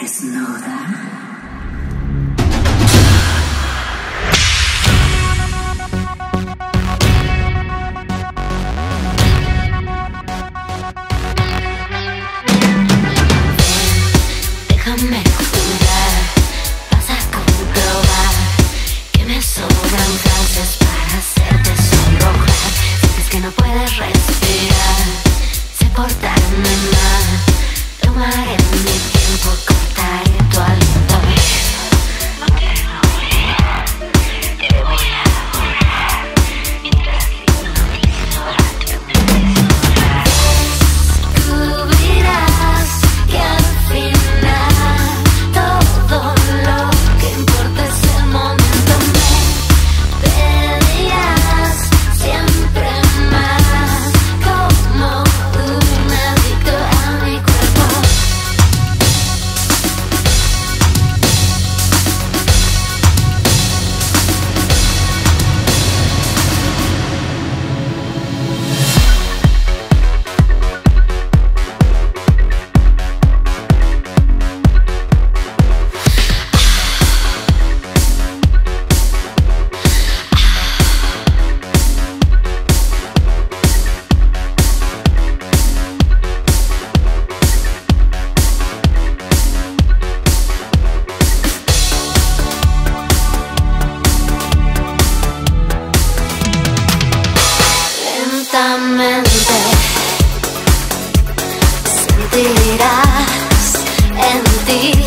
Desnuda. Lentamente sentirás en ti